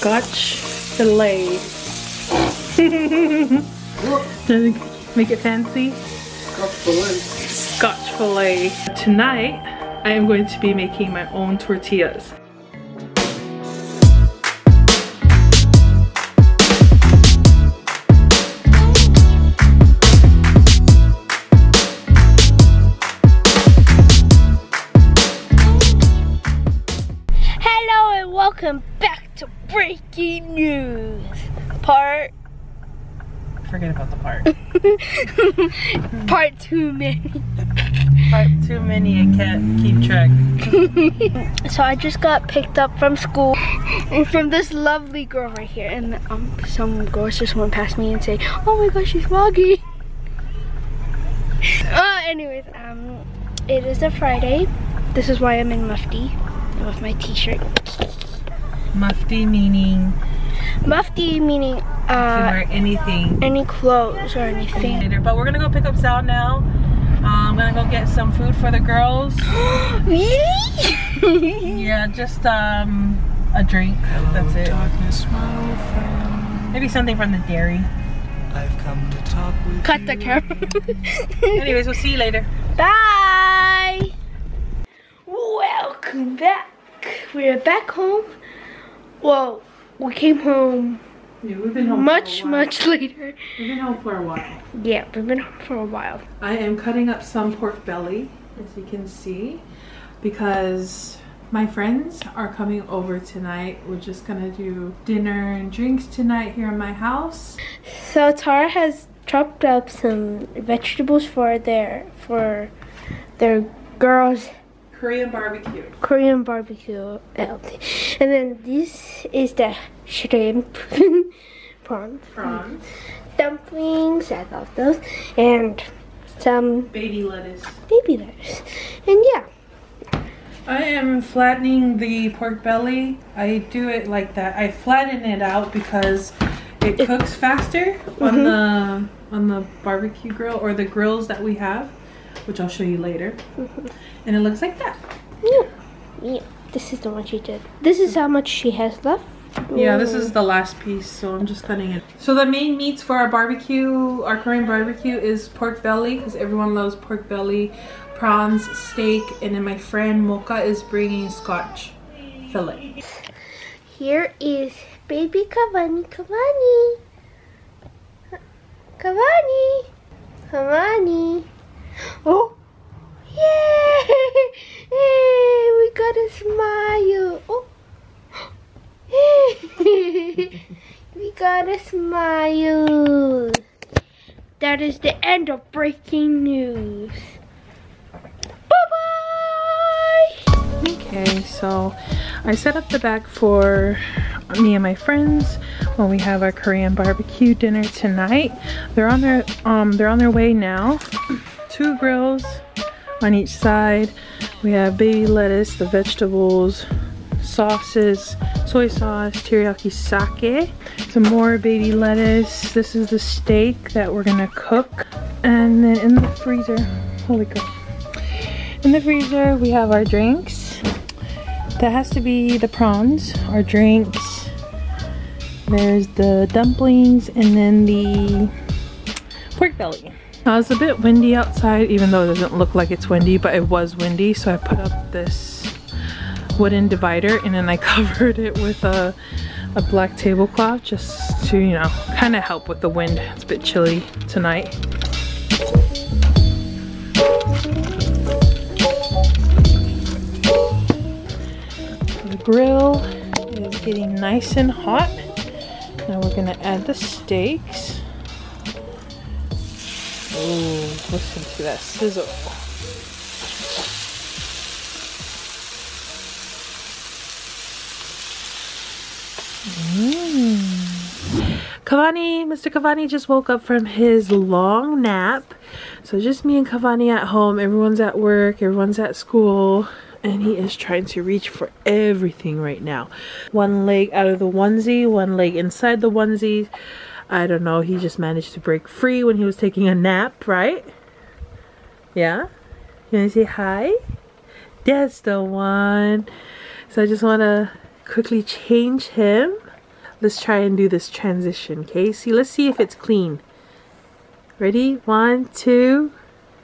Scotch fillet. Make it fancy. Scotch fillet. Scotch fillet. Tonight, I am going to be making my own tortillas. Hello and welcome back to Breaking News. Part Forget about the part. part too many. part too many, I can't keep track. So I just got picked up from school and from this lovely girl right here. And um, some girls just went past me and say, "Oh my gosh, she's Froggy." uh, anyways, um, it is a Friday. This is why I'm in mufti with my t-shirt. Mufti meaning Mufti meaning to uh, wear anything. any clothes or anything. later. But we're gonna go pick up Sal now. Uh, I'm gonna go get some food for the girls. really? Yeah, just um a drink. That's it. Darkness, my old friend. Maybe something from the dairy. I've come to talk with Cut the camera. Anyways, we'll see you later. Bye. Welcome back. We're back home. Well, we came home Yeah, we've been much, much later. We've been home for a while. Yeah, we've been home for a while. I am cutting up some pork belly, as you can see, because my friends are coming over tonight. We're just gonna do dinner and drinks tonight here in my house. So Tara has chopped up some vegetables for their for their girls Korean barbecue. Korean barbecue. And then this is the shrimp prawns. Prawns, Dumplings, I love those. And some baby lettuce. baby lettuce. And yeah. I am flattening the pork belly. I do it like that. I flatten it out because it cooks faster on mm-hmm. the on the barbecue grill or the grills that we have, which I'll show you later. Mm-hmm. And it looks like that. Yeah. Yeah. This is the one she did. This is how much she has left. Yeah, this is the last piece, so I'm just cutting it. So the main meats for our barbecue, our Korean barbecue, is pork belly because everyone loves pork belly, prawns, steak, and then my friend Mocha is bringing Scotch fillet. Here is baby Kavani Kavani. Kavani. Kavani. Oh. Yay! Hey, we got a smile. Oh. we got a smile. That is the end of breaking news. Bye bye. Okay, so I set up the bag for me and my friends when we have our Korean barbecue dinner tonight. They're on their um they're on their way now. Two grills on each side. We have baby lettuce, the vegetables, sauces, soy sauce, teriyaki sake, some more baby lettuce. This is the steak that we're gonna cook. And then in the freezer, holy cow. In the freezer, we have our drinks. That has to be the prawns, our drinks. There's the dumplings and then the pork belly. Now it's a bit windy outside, even though it doesn't look like it's windy, but it was windy, so I put up this wooden divider and then I covered it with a, a black tablecloth just to, you know, kind of help with the wind. It's a bit chilly tonight. The grill is getting nice and hot. Now we're gonna add the steaks. Oh, listen to that sizzle. Mm. Cavani, Mr. Cavani just woke up from his long nap. So just me and Cavani at home. Everyone's at work, everyone's at school. And he is trying to reach for everything right now. One leg out of the onesie, one leg inside the onesie. I don't know, he just managed to break free when he was taking a nap, right? Yeah? You wanna say hi? That's the one. So I just wanna quickly change him let's try and do this transition, okay? See, let's see if it's clean. Ready? One, two.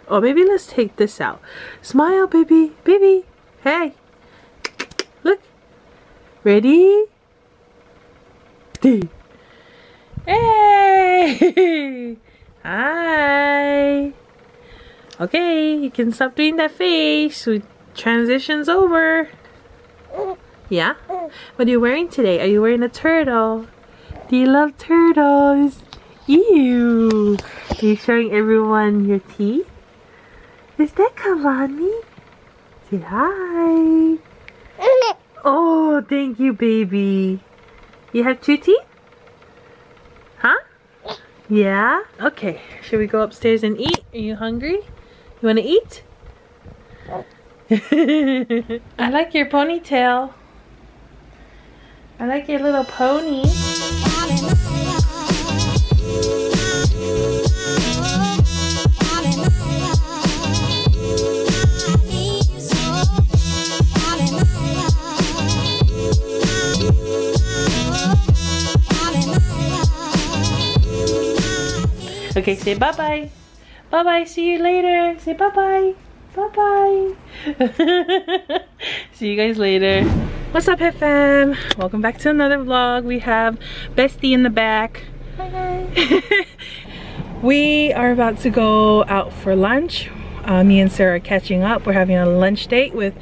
Oh, maybe let's take this out. Smile, baby. Baby. Hey. Look. Ready? Hey! Hi! Okay, you can stop doing that face. So transition's over. Yeah? What are you wearing today? Are you wearing a turtle? Do you love turtles? Ew! Are you showing everyone your teeth? Is that Kalani? Say hi! Oh, thank you, baby. You have two teeth? Yeah? Okay. Should we go upstairs and eat? Are you hungry? You want to eat? I like your ponytail. I like your little pony. Okay, say bye-bye. Bye-bye. See you later. Say bye-bye. Bye-bye. See you guys later. What's up, Hit fam? Welcome back to another vlog. We have Bestie in the back. Hi, guys. we are about to go out for lunch. Uh, me and Sarah are catching up. We're having a lunch date with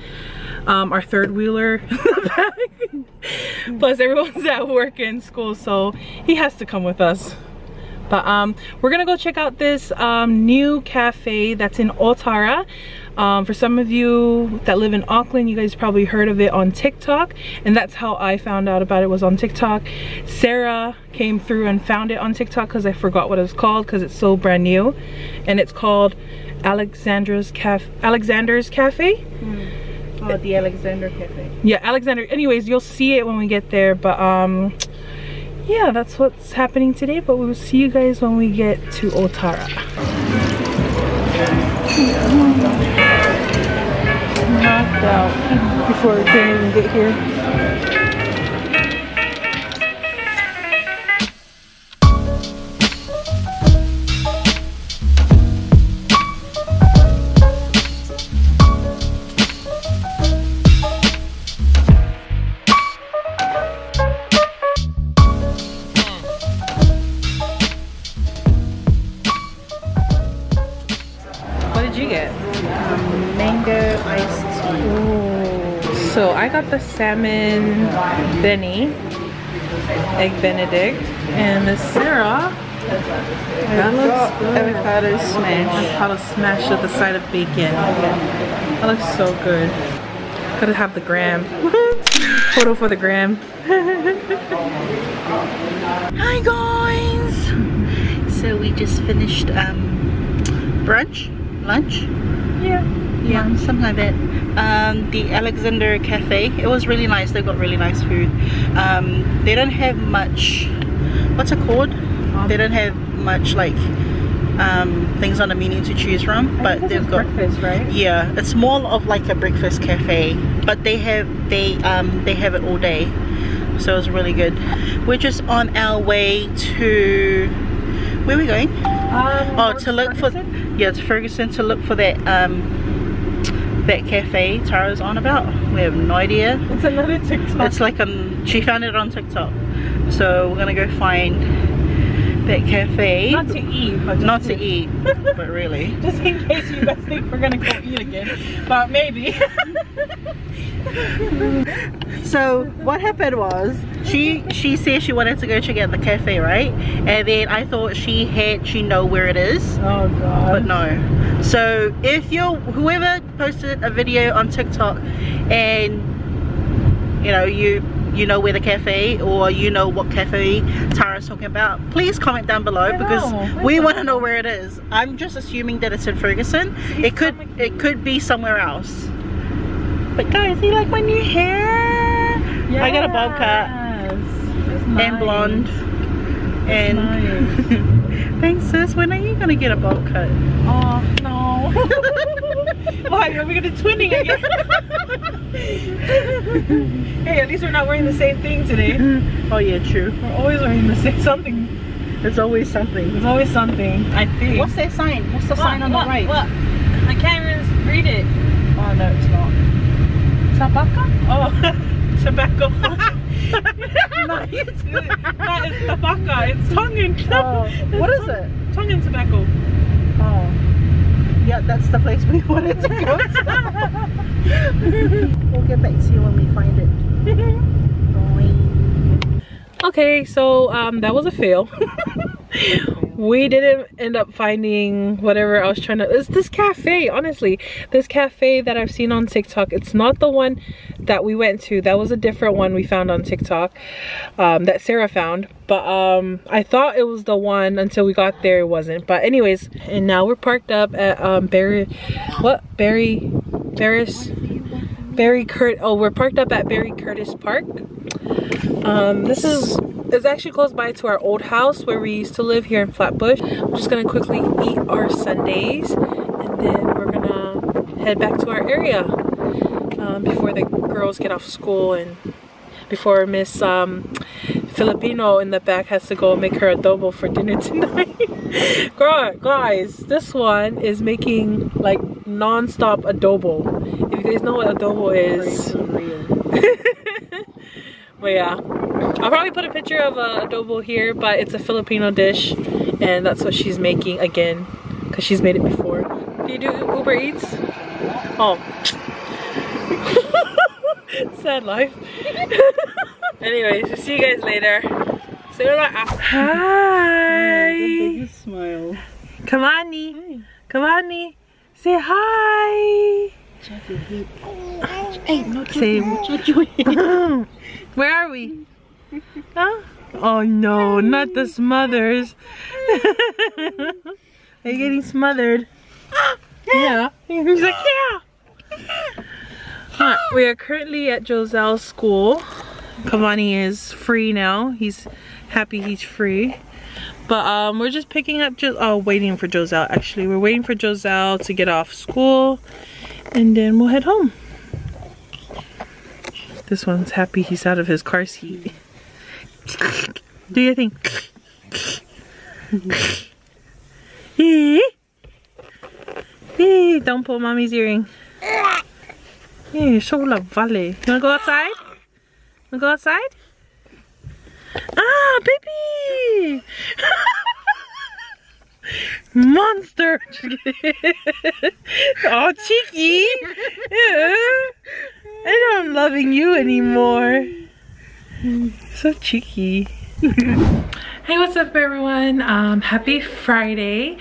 um, our third wheeler Plus everyone's at work and school, so he has to come with us. But um, we're gonna go check out this um, new cafe that's in Otara. Um, for some of you that live in Auckland, you guys probably heard of it on TikTok. And that's how I found out about it was on TikTok. Sarah came through and found it on TikTok because I forgot what it was called because it's so brand new. And it's called Alexandra's Cafe. Alexander's Cafe? Mm. Oh, the Alexander Cafe. Yeah, Alexander. Anyways, you'll see it when we get there. But um, yeah, that's what's happening today, but we'll see you guys when we get to Otara. Knocked out before we can even get here. Salmon Benny, egg benedict, and the Sarah. That looks good. avocado smash. Avocado smash with a side of bacon. That looks so good. Gotta have the gram. Photo for the gram. Hi guys! So we just finished um, brunch, lunch, Yeah. Yeah, something like that. Um, the Alexander Cafe. It was really nice. They've got really nice food. Um, they don't have much. What's it called? they don't have much like um, things on the menu to choose from, but they've got breakfast, right? Yeah, it's more of like a breakfast cafe, but they have they um they have it all day, so it's really good. We're just on our way to where are we going? Um, Oh, to look for yeah, to Ferguson to look for that um that cafe Tara's on about. We have no idea. It's another TikTok. It's like um she found it on TikTok, so we're gonna go find that cafe. not to eat, but Not to eat, but really. Just in case you guys think we're gonna go eat again, but maybe. So what happened was she she said she wanted to go check out the cafe, right? And then I thought she had she know where it is, oh god. but no. So if you're whoever posted a video on TikTok and you know you you know where the cafe or you know what cafe Tara's talking about, please comment down below because know, we want to know where it is. I'm just assuming that it's in Ferguson. It could it could be somewhere else. But guys, you like my new hair? I got a bob cut and blonde. And Nice. thanks sis, when are you gonna get a bob cut? Oh no. Why? Are we gonna twinning again? hey, at least we're not wearing the same thing today. Oh yeah, true. We're always wearing the same something. It's always something. It's always something. I think. What's that sign? What's the sign on the right? What? I can't even read it. Oh no, it's not. Tabaka? Oh, tobacco. no, it's, no, it's tobacco. It's tongue and Oh, what is it? Tongue and tobacco. Oh. Yeah, that's the place we wanted to go. to. we'll get back to you when we find it. Okay, so um, that was a fail. We didn't end up finding whatever I was trying to. It's this cafe, honestly. This cafe that I've seen on TikTok. It's not the one that we went to. That was a different one we found on TikTok um, that Sarah found. But um, I thought it was the one until we got there. It wasn't. But anyways, and now we're parked up at um, Barry. What Barry? Barris. Barry Kurt. Oh, we're parked up at Barry Curtis Park. Um, this is it's actually close by to our old house where we used to live here in Flatbush. We're just gonna quickly eat our sundaes and then we're gonna head back to our area um, before the girls get off school and before Miss um, Filipino in the back has to go make her adobo for dinner tonight. Girl, guys, this one is making like non-stop adobo. If you guys know what adobo is, but yeah, I'll probably put a picture of uh, adobo here, but it's a Filipino dish, and that's what she's making again, because she's made it before. Do you do Uber Eats? Oh. Sad life. Anyways, we'll see you guys later. Say bye. Hi. smile. Come on, Nee. Come on, Nee. Say hi. Hey, no Say. Where are we? Huh? Oh no, not the smothers. Are you getting smothered? Yeah. He's like, yeah. We are currently at Joselle's school. Cavani is free now. He's happy he's free. But um, we're just picking up, jo oh, waiting for Joselle actually. We're waiting for Joselle to get off school and then we'll head home. This one's happy he's out of his car seat. Do your thing. Don't pull mommy's earring. Hey, so lovely. You wanna go outside? Wanna go outside? Ah, baby! Monster! oh, cheeky! Yeah. I know I'm loving you anymore. So cheeky. hey, what's up everyone? Um, happy Friday.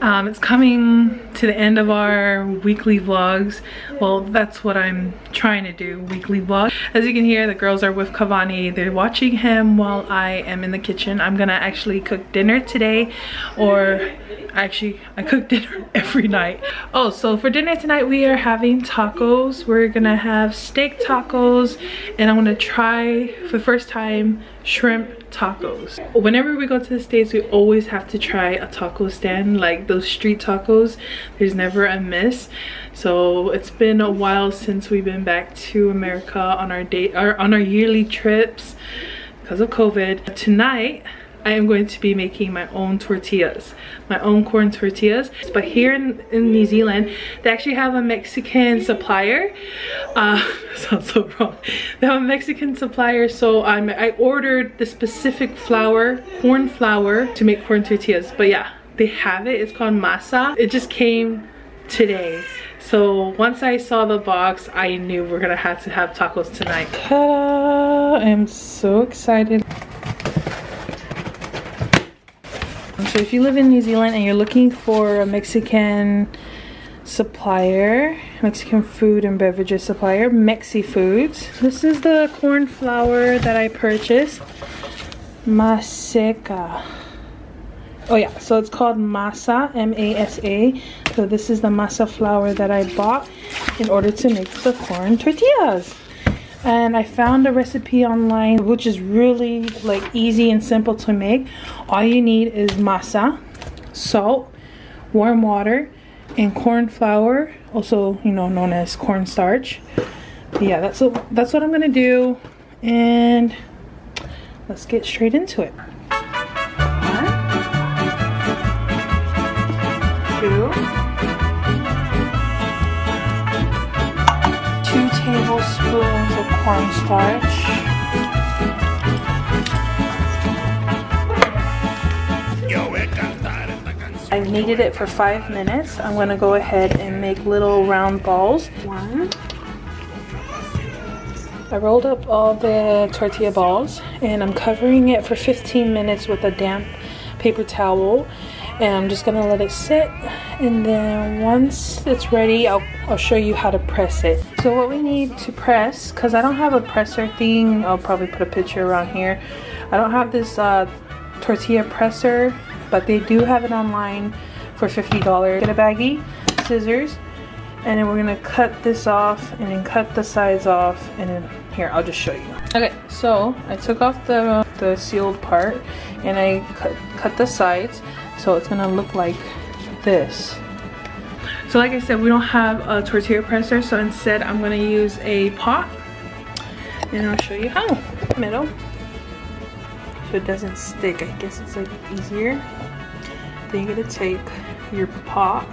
Um, it's coming to the end of our weekly vlogs. Well, that's what I'm trying to do, weekly vlog. As you can hear, the girls are with Cavani. They're watching him while I am in the kitchen. I'm gonna actually cook dinner today, or actually, I cook dinner every night. Oh, so for dinner tonight, we are having tacos. We're gonna have steak tacos, and I'm gonna try, for the first time, shrimp tacos. Whenever we go to the States, we always have to try a taco stand, like those street tacos. There's never a miss. So it's been a while since we've been back to America on our date or on our yearly trips because of COVID. Tonight, I am going to be making my own tortillas, my own corn tortillas. But here in, in New Zealand, they actually have a Mexican supplier. Uh, sounds so wrong. They have a Mexican supplier, so um, I ordered the specific flour, corn flour, to make corn tortillas. But yeah, they have it. It's called masa. It just came today. So once I saw the box, I knew we're gonna have to have tacos tonight. I am so excited. So if you live in New Zealand and you're looking for a Mexican supplier, Mexican food and beverages supplier, Mexi Foods. This is the corn flour that I purchased. Maseca. Oh yeah, so it's called masa, M-A-S-A. So this is the masa flour that I bought in order to make the corn tortillas and I found a recipe online which is really like easy and simple to make. All you need is masa, salt, warm water, and corn flour also you know known as cornstarch. Yeah, that's what, that's what I'm gonna do, and let's get straight into it. Cornstarch. I've kneaded it for five minutes. I'm gonna go ahead and make little round balls. One. I rolled up all the tortilla balls and I'm covering it for 15 minutes with a damp paper towel and I'm just gonna let it sit and then once it's ready I'll, I'll show you how to press it. So what we need to press, because I don't have a presser thing, I'll probably put a picture around here. I don't have this uh, tortilla presser but they do have it online for $50. Get a baggie, scissors, and then we're gonna cut this off and then cut the sides off and then here I'll just show you. Okay, so I took off the, the sealed part and I cut, cut the sides so it's gonna look like this. So like I said, we don't have a tortilla presser, so instead I'm gonna use a pot and I'll show you how. Middle. So it doesn't stick. I guess it's like easier. Then you're gonna take your pot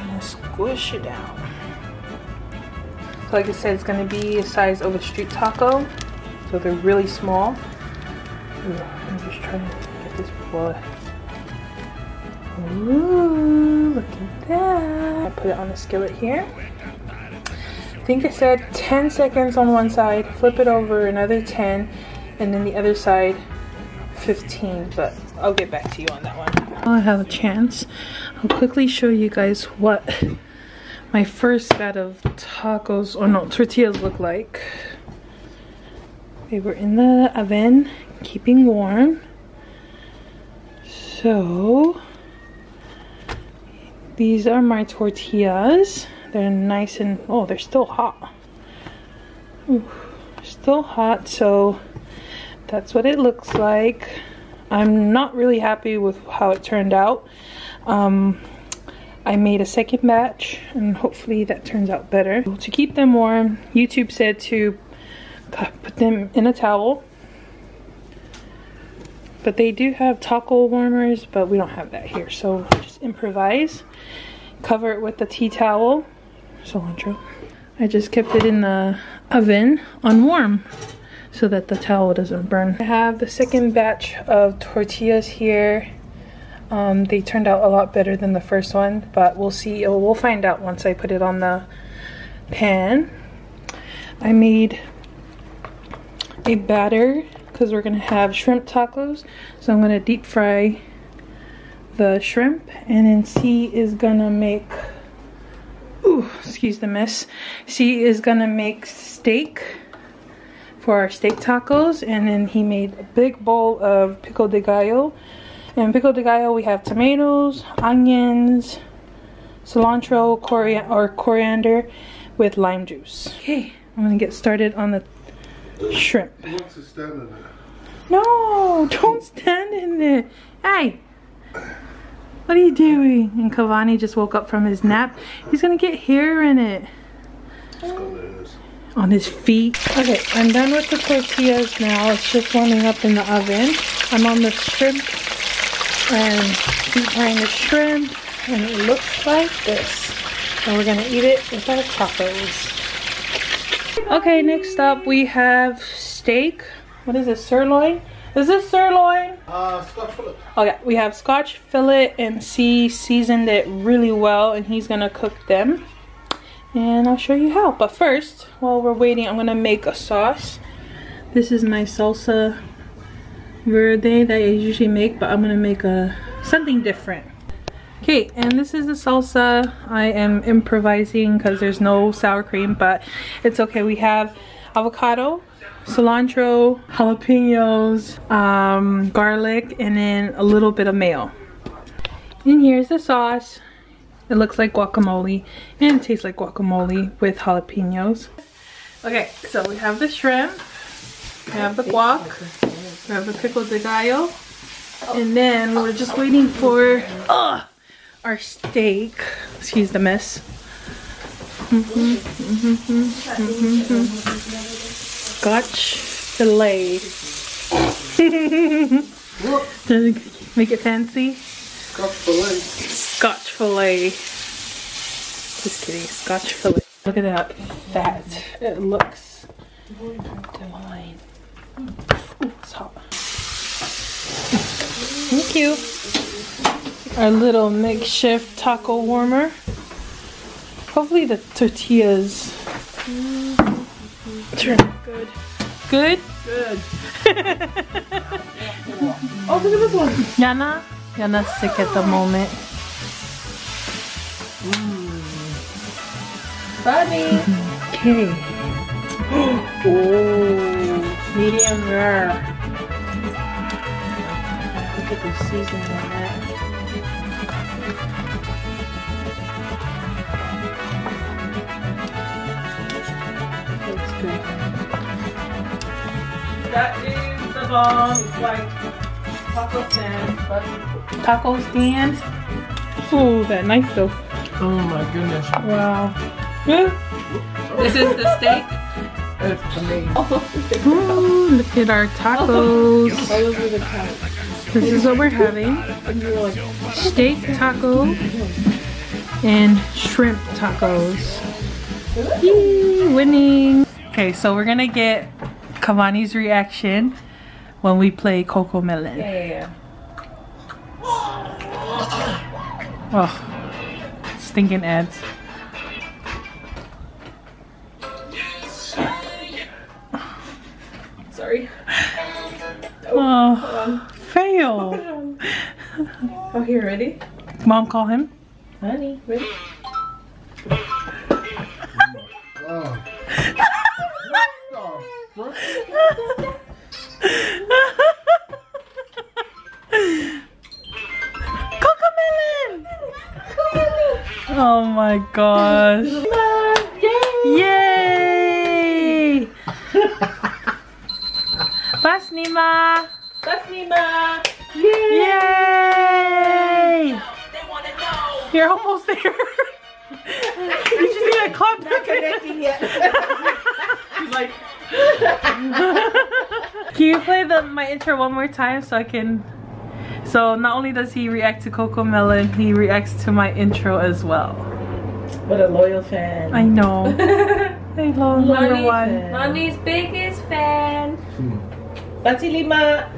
and squish it down. So like I said, it's gonna be a size of a street taco. So they're really small. Ooh, I'm just trying to get this blood. Ooh, look at that. I put it on the skillet here. I think I said 10 seconds on one side, flip it over another 10, and then the other side 15, but I'll get back to you on that one. While I have a chance, I'll quickly show you guys what my first bat of tacos, or no, tortillas look like. They were in the oven, keeping warm. So, these are my tortillas. They're nice and, oh, they're still hot. Ooh, still hot, so that's what it looks like. I'm not really happy with how it turned out. Um, I made a second batch and hopefully that turns out better. To keep them warm, YouTube said to put them in a towel. But they do have taco warmers, but we don't have that here. So just improvise. Cover it with a tea towel. Cilantro. I just kept it in the oven on warm so that the towel doesn't burn. I have the second batch of tortillas here. Um, they turned out a lot better than the first one, but we'll see. We'll find out once I put it on the pan. I made a batter because we're gonna have shrimp tacos. So I'm gonna deep fry the shrimp and then C is gonna make, ooh, excuse the mess. C is gonna make steak for our steak tacos and then he made a big bowl of pico de gallo and pico de gallo we have tomatoes onions cilantro coriander or coriander with lime juice okay i'm gonna get started on the shrimp no don't stand in there hey what are you doing and Cavani just woke up from his nap he's gonna get hair in it on his feet. Okay, I'm done with the tortillas now. It's just warming up in the oven. I'm on the shrimp and deep frying the shrimp and it looks like this. And we're gonna eat it with our tacos. Okay, next up we have steak. What is this, sirloin? Is this sirloin? Uh, scotch fillet. Okay, we have scotch fillet and C seasoned it really well and he's gonna cook them and I'll show you how. But first, while we're waiting, I'm gonna make a sauce. This is my salsa verde that I usually make, but I'm gonna make a something different. Okay, and this is the salsa. I am improvising because there's no sour cream, but it's okay. We have avocado, cilantro, jalapenos, um, garlic, and then a little bit of mayo. And here's the sauce. It looks like guacamole and tastes like guacamole with jalapenos. Okay, so we have the shrimp, we have the guac, we have the pico de gallo, and then we're just waiting for uh, our steak. Excuse the mess. Scotch fillet. Make it fancy? Scotch fillet. Scotch fillet. Just kidding, Scotch fillet. Look at that fat. It looks divine. Ooh, it's hot. Thank you. Our little makeshift taco warmer. Hopefully the tortillas turn good. Good? Good. Oh, look at this one. Yana? Yana's sick at the moment. Bunny. Okay. oh, medium rare. Look at the seasoning That is the bomb. It's like taco stand, but Taco stand. Oh, that knife though. oh my goodness. Wow. This is the steak. It's amazing. Oh, Ooh, look at our tacos. Oh, Those are the type. This is what we're having. And you're like, Steak taco and shrimp tacos. Yee, winning. Okay, so we're gonna get Kavani's reaction when we play Cocomelon. yeah. Oh, stinking ads. Sorry. Oh, oh fail. Oh, here, ready? Mom, call him. Honey, ready? Cocomelon! Oh my gosh. Yay! Bas Nima! That's Nima. Yay! You're almost there. you just need to clap Not connecting yet. He's like. can you play the my intro one more time so I can? So not only does he react to Cocomelon, he reacts to my intro as well. what a loyal fan. I know. I love number one. Mommy's biggest fan. Hmm. Bati Lima.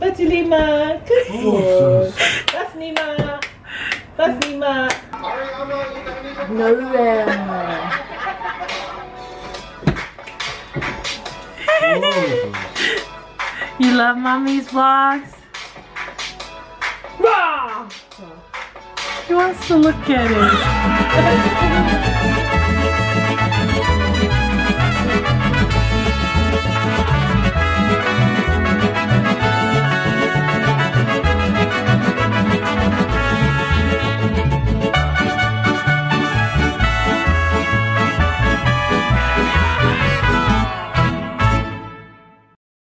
Bati Lima. Good oh, boy. That's Nima. That's Nima. No You love mommy's vlogs? He wants to look at it.